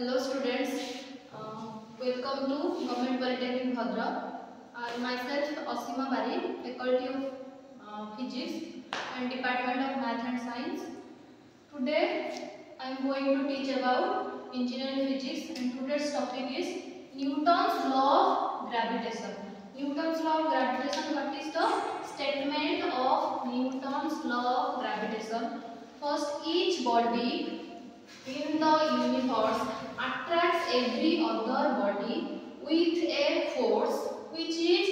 Hello students, um, welcome to Government Polytechnic Bhadra. Myself Asima Bari, Faculty of uh, Physics and Department of Math and Science. Today I am going to teach about engineering physics, and today's topic is Newton's law of gravitation. Newton's law of gravitation, what is the statement of Newton's law of gravitation? First, each body in the universe attracts every other body with a force which is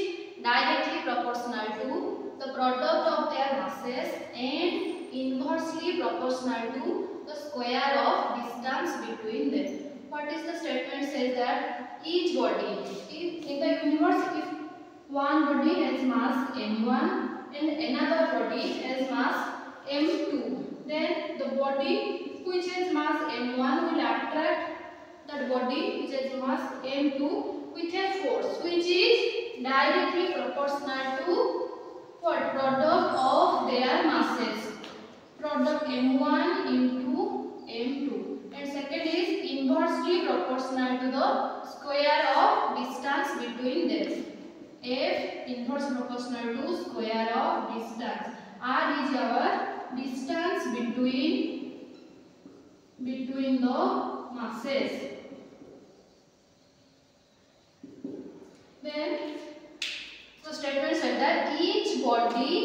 directly proportional to the product of their masses and inversely proportional to the square of distance between them. What is the statement says that each body if in the universe if one body has mass m1 and another body has mass m2 then the body which has mass m1 will attract that body which has mass M2 with a force which is directly proportional to what product of their masses. Product M1 into M2 and second is inversely proportional to the square of distance between them. F inverse proportional to square of distance. R is our distance between between the of masses. Then, so statement said that each body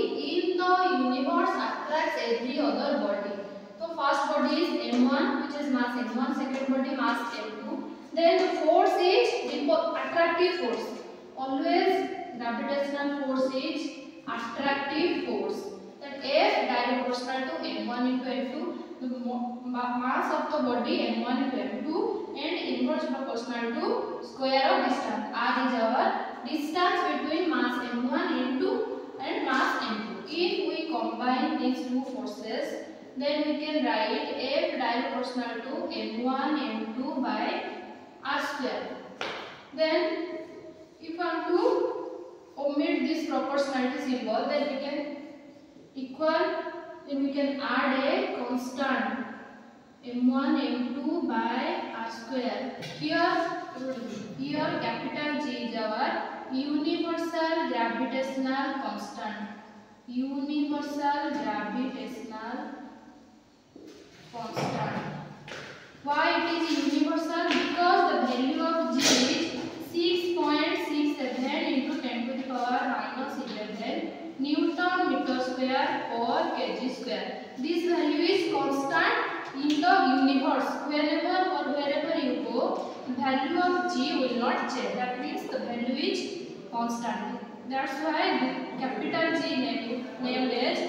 in the universe attracts every other body. So first body is M1 which is mass M1, second body mass M2. Then force is attractive force. Always gravitational force is attractive force. That F directly proportional to M1 into M2 the mass of the body m1 into m2 and inverse proportional to square of distance. R is our distance between mass m1 into and mass m2. If we combine these two forces, then we can write F directly proportional to m1 m2 by r square. Then if I am to omit this proportionality symbol, then we can equal, then we can add a constant m1 m2 by r square here here capital G is our universal gravitational constant universal gravitational constant why it is universal because value of g will not change. That means the value is constant. That's why capital G name, named is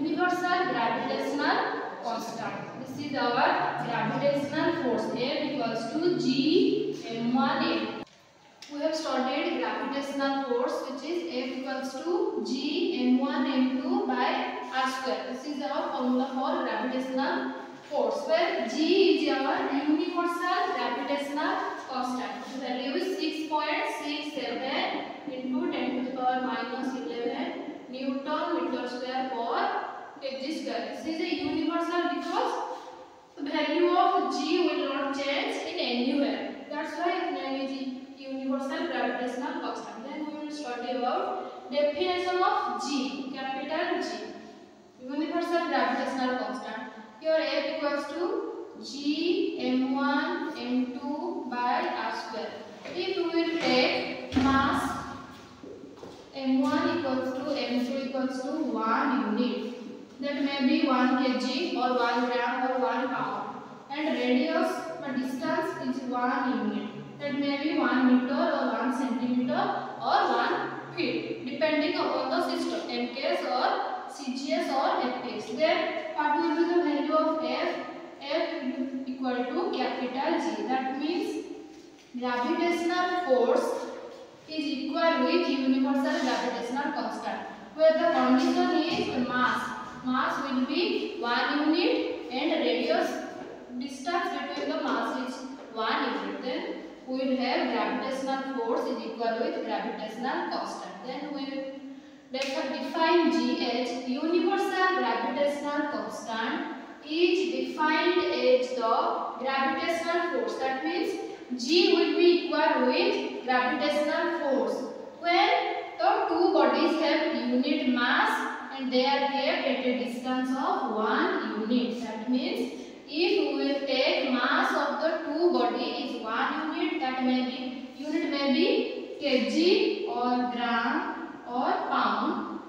universal gravitational constant. This is our gravitational force. F equals to G M1 We have started gravitational force which is F equals to G M1 M2 by R square. This is our formula for gravitational force where G is our universal gravitational constant. The value is 6.67 into 10 to the power minus 11 Newton meter square per kg square. This is a universal because the value of G will not change in anywhere. That's why its name is universal gravitational constant. Then we will study about definition of G, capital G. Universal gravitational constant. Here F equals to G M1 M2 equals to M2 equals to 1 unit. That may be 1 kg or 1 gram or 1 pound. And radius or distance is 1 unit. That may be 1 meter or 1 centimeter or 1 feet. Depending upon the system, MKS or CGS or FPS. Then what will be the value of F? F equal to capital G. That means gravitational force is equal with universal gravitational constant where the condition is mass mass will be one unit and radius distance between the mass is one unit then we will have gravitational force is equal with gravitational constant then we will define g as universal gravitational constant is defined as the gravitational force that means g will be equal with bodies have unit mass and they are kept at a distance of 1 unit. That means if we will take mass of the two body is 1 unit that may be unit may be kg or gram or pound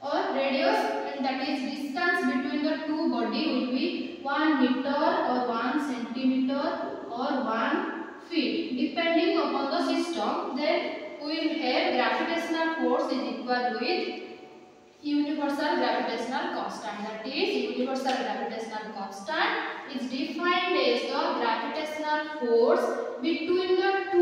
or radius and that is distance between the two body will be 1 meter or 1 centimeter or 1 feet depending upon the system then will have gravitational force is equal with universal gravitational constant that is universal gravitational constant is defined as the gravitational force between the two